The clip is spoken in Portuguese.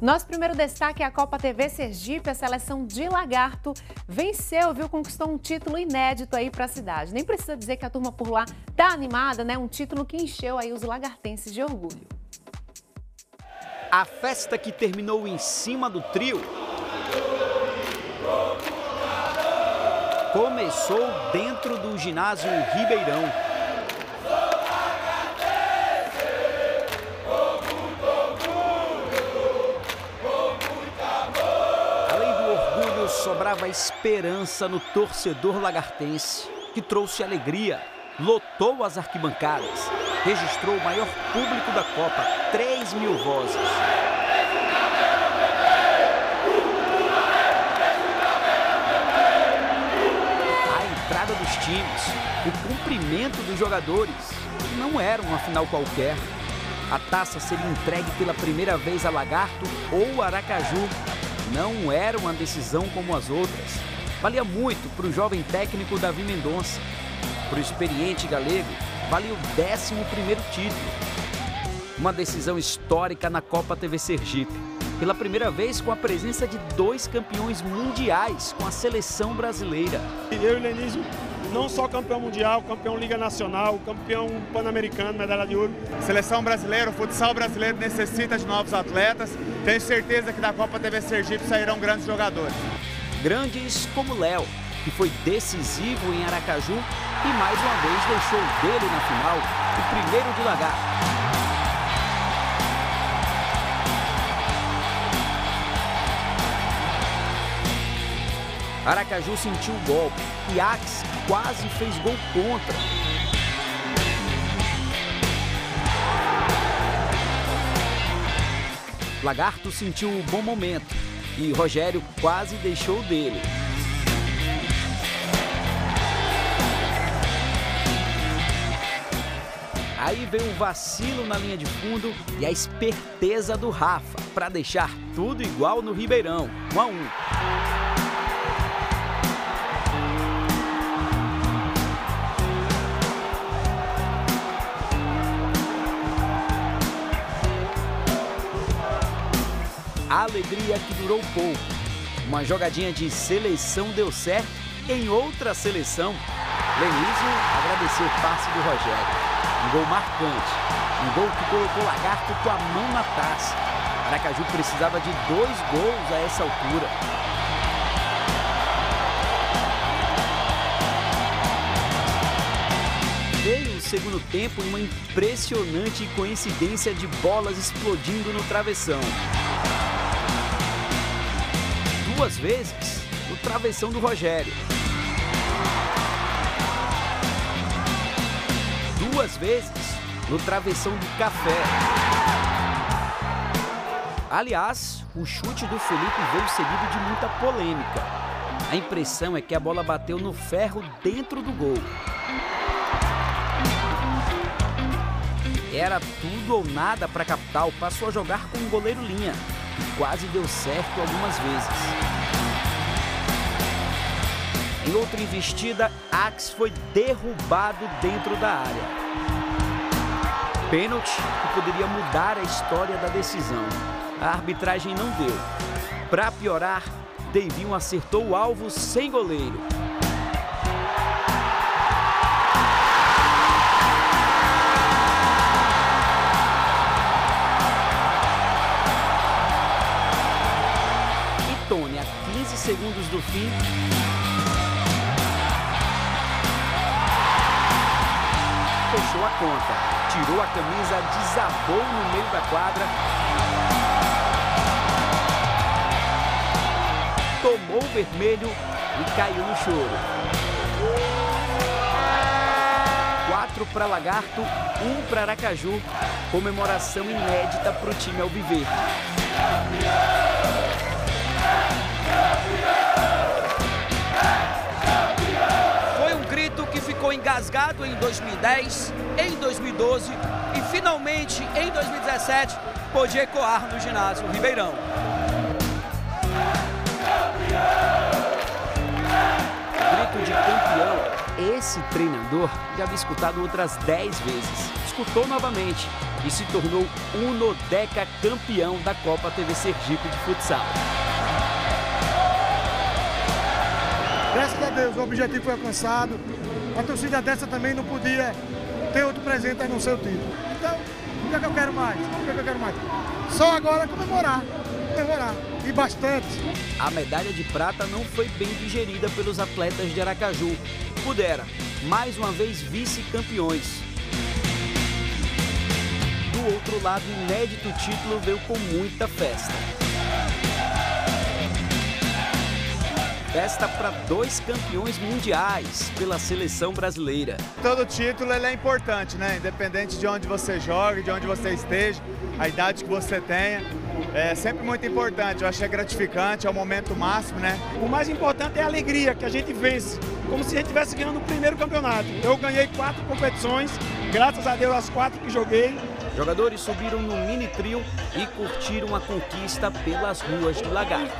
Nosso primeiro destaque é a Copa TV Sergipe. A seleção de Lagarto venceu, viu? Conquistou um título inédito aí para a cidade. Nem precisa dizer que a turma por lá tá animada, né? Um título que encheu aí os lagartenses de orgulho. A festa que terminou em cima do trio começou dentro do ginásio Ribeirão. Sobrava esperança no torcedor lagartense, que trouxe alegria, lotou as arquibancadas, registrou o maior público da Copa, 3 mil vozes. A entrada dos times, o cumprimento dos jogadores, não era uma final qualquer. A taça seria entregue pela primeira vez a Lagarto ou Aracaju não era uma decisão como as outras. Valia muito para o jovem técnico Davi Mendonça. Para o experiente galego, valia o 11 título. Uma decisão histórica na Copa TV Sergipe. Pela primeira vez com a presença de dois campeões mundiais com a seleção brasileira. Eu e Lenísio não só campeão mundial, campeão Liga Nacional, campeão pan-americano, medalha de ouro. Seleção brasileira, o futsal brasileiro necessita de novos atletas. Tenho certeza que da Copa TV Sergipe sairão grandes jogadores. Grandes como Léo, que foi decisivo em Aracaju e mais uma vez deixou dele na final o primeiro de lagar. Aracaju sentiu o golpe e Axe quase fez gol contra. Lagarto sentiu um bom momento e Rogério quase deixou dele. Aí veio o vacilo na linha de fundo e a esperteza do Rafa para deixar tudo igual no Ribeirão, 1 a 1. Alegria que durou pouco. Uma jogadinha de seleção deu certo em outra seleção. Lenísio agradeceu o passe do Rogério. Um gol marcante. Um gol que colocou o Lagarto com a mão na taça. Aracaju precisava de dois gols a essa altura. Veio o segundo tempo uma impressionante coincidência de bolas explodindo no travessão duas vezes no travessão do Rogério. Duas vezes no travessão do Café. Aliás, o chute do Felipe veio seguido de muita polêmica. A impressão é que a bola bateu no ferro dentro do gol. Era tudo ou nada para a capital, passou a jogar com o goleiro linha e quase deu certo algumas vezes. Em outra investida, Axe foi derrubado dentro da área. Pênalti que poderia mudar a história da decisão. A arbitragem não deu. Para piorar, Deivinho acertou o alvo sem goleiro. segundos do fim. Fechou a conta, tirou a camisa, desabou no meio da quadra. Tomou o vermelho e caiu no choro. Quatro para Lagarto, um para Aracaju. Comemoração inédita para o time Alviverde. Foi um grito que ficou engasgado em 2010, em 2012 e finalmente em 2017 pôde ecoar no ginásio Ribeirão. grito de campeão, esse treinador já havia escutado outras 10 vezes. Escutou novamente e se tornou unodeca campeão da Copa TV Sergipe de futsal. Graças a Deus, o objetivo foi alcançado. A torcida dessa também não podia ter outro presente aí no seu título. Então, o que é que eu quero mais? O que é que eu quero mais? Só agora comemorar. Comemorar. E bastante. A medalha de prata não foi bem digerida pelos atletas de Aracaju. Pudera, mais uma vez vice-campeões. Do outro lado, o inédito título veio com muita festa. Festa para dois campeões mundiais pela seleção brasileira. Todo título ele é importante, né? Independente de onde você joga, de onde você esteja, a idade que você tenha. É sempre muito importante, eu achei gratificante, é o momento máximo, né? O mais importante é a alegria que a gente vence, como se a gente estivesse ganhando o primeiro campeonato. Eu ganhei quatro competições, graças a Deus as quatro que joguei. Jogadores subiram no mini trio e curtiram a conquista pelas ruas de Lagarto.